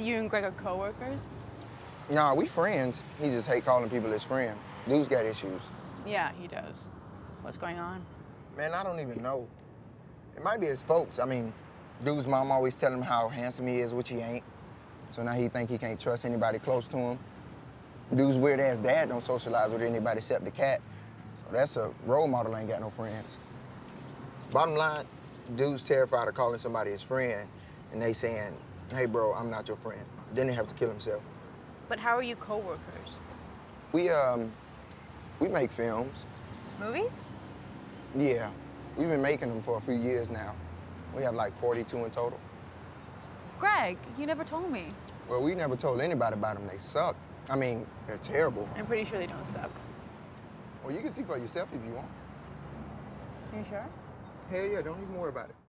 So you and Greg are coworkers? Nah, we friends. He just hate calling people his friend. Dude's got issues. Yeah, he does. What's going on? Man, I don't even know. It might be his folks. I mean, dude's mom always tell him how handsome he is, which he ain't. So now he think he can't trust anybody close to him. Dude's weird ass dad don't socialize with anybody except the cat. So that's a role model ain't got no friends. Bottom line, dude's terrified of calling somebody his friend, and they saying, hey bro, I'm not your friend. Then he have to kill himself. But how are you coworkers? We um we make films. Movies? Yeah. We've been making them for a few years now. We have like 42 in total. Greg, you never told me. Well, we never told anybody about them. They suck. I mean, they're terrible. I'm pretty sure they don't suck. Well, you can see for yourself if you want. You sure? Hell yeah, don't even worry about it.